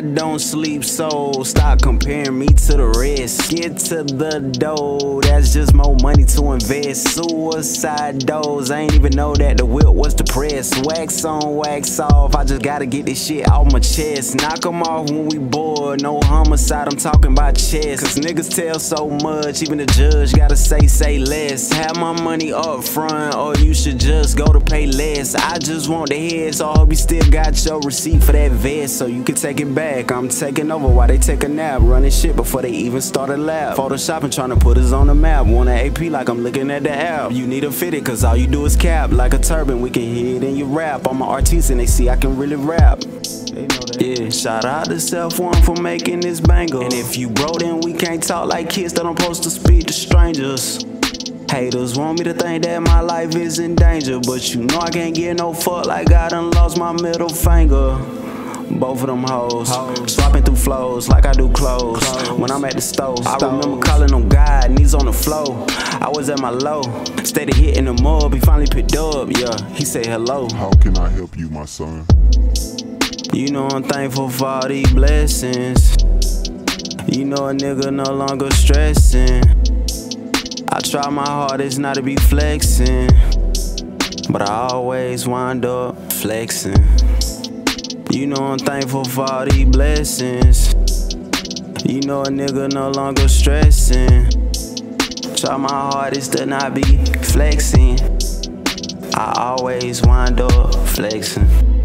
I don't sleep, so stop comparing me to the rest. Get to the dough, that's just more money to invest. Suicide doors, I ain't even know that the whip was depressed. Wax on, wax off, I just gotta get this shit off my chest. Knock 'em off when we bored, no homicide, I'm talking about chest. Cause niggas tell so much, even the judge gotta say, say less. Have my money up front, or you should just go to pay less. I just want the head, so I hope you still got your receipt for that vest, so you can take it back. I'm taking over while they take a nap, running shit before they even start a lab. Photoshopping, trying to put us on the map. Want an AP like I'm looking at the app. You need a fitted, cause all you do is cap. Like a turban, we can hear it in your rap. I'm an artist and they see I can really rap. Yeah, shout out to Safwaan for making this banger. And if you bro, then we can't talk like kids that I'm supposed to speak to strangers. Haters want me to think that my life is in danger, but you know I can't get no fuck like I done lost my middle finger. Both of them hoes, Hoes. swapping through flows like I do clothes. Clothes. When I'm at the stove, I remember calling them God, knees on the floor. I was at my low, steady hitting the mob. He finally picked up, yeah. He said hello. How can I help you, my son? You know I'm thankful for all these blessings. You know a nigga no longer stressing. I try my hardest not to be flexing, but I always wind up flexing. You know I'm thankful for all these blessings. You know a nigga no longer stressing. Try my hardest to not be flexing. I always wind up flexing.